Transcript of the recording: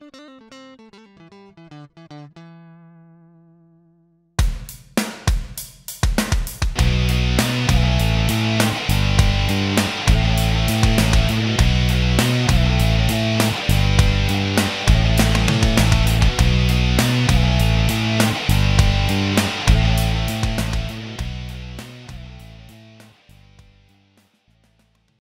you.